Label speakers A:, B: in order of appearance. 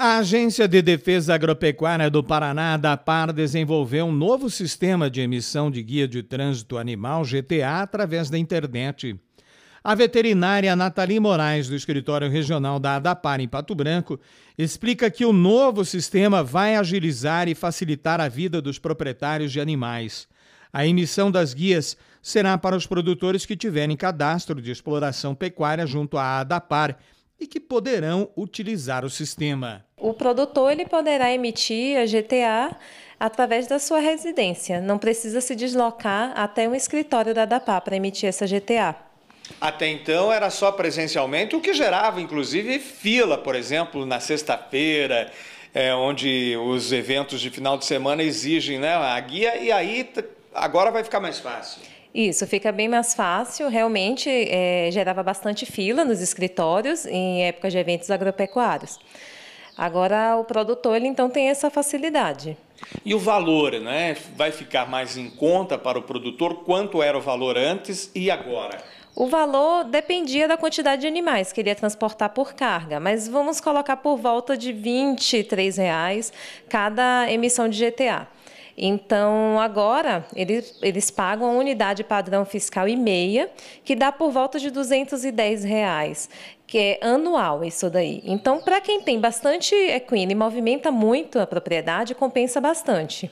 A: A Agência de Defesa Agropecuária do Paraná, da PAR, desenvolveu um novo sistema de emissão de guia de trânsito animal GTA através da internet. A veterinária Nathalie Moraes, do escritório regional da ADAPAR em Pato Branco, explica que o novo sistema vai agilizar e facilitar a vida dos proprietários de animais. A emissão das guias será para os produtores que tiverem cadastro de exploração pecuária junto à ADAPAR e que poderão utilizar o sistema.
B: O produtor ele poderá emitir a GTA através da sua residência, não precisa se deslocar até um escritório da DAPA para emitir essa GTA.
A: Até então era só presencialmente, o que gerava inclusive fila, por exemplo, na sexta-feira, é, onde os eventos de final de semana exigem né, a guia, e aí agora vai ficar mais fácil.
B: Isso, fica bem mais fácil. Realmente é, gerava bastante fila nos escritórios em épocas de eventos agropecuários. Agora o produtor ele então tem essa facilidade.
A: E o valor, né? Vai ficar mais em conta para o produtor? Quanto era o valor antes e agora?
B: O valor dependia da quantidade de animais que ele ia transportar por carga, mas vamos colocar por volta de 23 reais cada emissão de GTA. Então, agora, eles, eles pagam a unidade padrão fiscal e meia, que dá por volta de 210 reais, que é anual isso daí. Então, para quem tem bastante equino e movimenta muito a propriedade, compensa bastante.